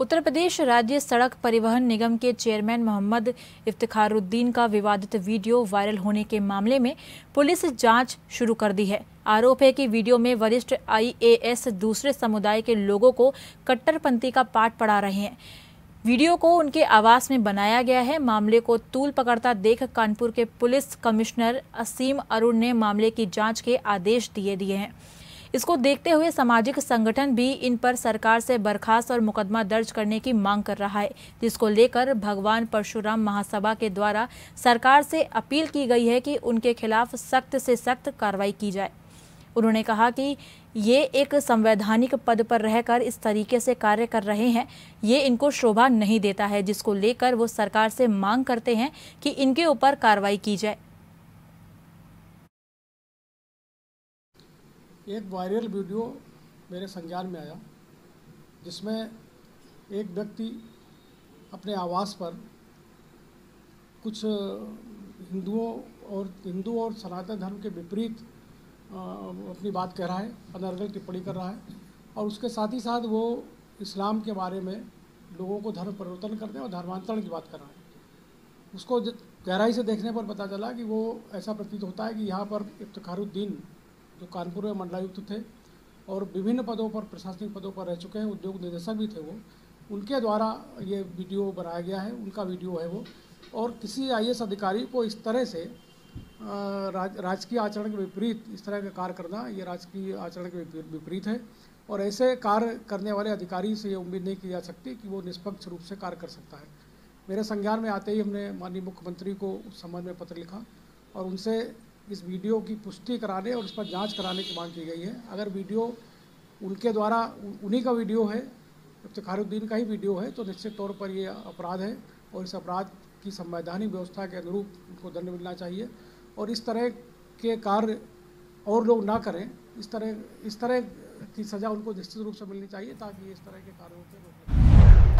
उत्तर प्रदेश राज्य सड़क परिवहन निगम के चेयरमैन मोहम्मद इफ्तिखारुद्दीन का विवादित वीडियो वायरल होने के मामले में पुलिस जाँच शुरू कर दी है। आरोप है कि वीडियो में वरिष्ठ आईएएस दूसरे समुदाय के लोगों को कट्टरपंथी का पाठ पढ़ा रहे हैं। वीडियो को उनके आवास में बनाया गया है। मामले को तूल पकड़ता देख कानपुर के पुलिस कमिश्नर असीम अरुण ने मामले की जाँच के आदेश दिए दिए हैं। इसको देखते हुए सामाजिक संगठन भी इन पर सरकार से बर्खास्त और मुकदमा दर्ज करने की मांग कर रहा है। जिसको लेकर भगवान परशुराम महासभा के द्वारा सरकार से अपील की गई है कि उनके खिलाफ सख्त से सख्त कार्रवाई की जाए। उन्होंने कहा कि ये एक संवैधानिक पद पर रहकर इस तरीके से कार्य कर रहे हैं। ये इनको शोभा नहीं देता है, जिसको लेकर वो सरकार से मांग करते हैं कि इनके ऊपर कार्रवाई की जाए। एक वायरल वीडियो मेरे संज्ञान में आया, जिसमें एक व्यक्ति अपने आवास पर कुछ हिंदुओं और, हिंदू और सनातन धर्म के विपरीत अपनी बात कह रहा है, अनर्गल टिप्पणी कर रहा है, और उसके साथ ही साथ वो इस्लाम के बारे में लोगों को धर्म परिवर्तन करने और धर्मांतरण की बात कर रहा है। उसको गहराई से देखने पर पता चला कि वो ऐसा प्रतीत होता है कि यहाँ पर इफ्तारुद्दीन जो कानपुर में मंडलायुक्त थे और विभिन्न पदों पर, प्रशासनिक पदों पर रह चुके हैं, उद्योग निदेशक भी थे वो। उनके द्वारा ये वीडियो बनाया गया है, उनका वीडियो है वो। और किसी आई अधिकारी को इस तरह से राज, राजकीय आचरण के विपरीत, इस तरह का कार्य करना, ये राजकीय आचरण के विपरीत है। और ऐसे कार्य करने वाले अधिकारी से ये उम्मीद नहीं की जा सकती कि वो निष्पक्ष रूप से कार्य कर सकता है। मेरे संज्ञान में आते ही हमने माननीय मुख्यमंत्री को उस संबंध में पत्र लिखा और उनसे इस वीडियो की पुष्टि कराने और इस पर जाँच कराने की मांग की गई है। अगर वीडियो उनके द्वारा उन्हीं का वीडियो है इफ्तारुद्दीन का ही वीडियो है तो निश्चित तौर पर ये अपराध है और इस अपराध की संवैधानिक व्यवस्था के अनुरूप उनको दंड मिलना चाहिए। और इस तरह के कार्य और लोग ना करें, इस तरह इस तरह की सज़ा उनको निश्चित रूप से मिलनी चाहिए ताकि इस तरह के कार्यों के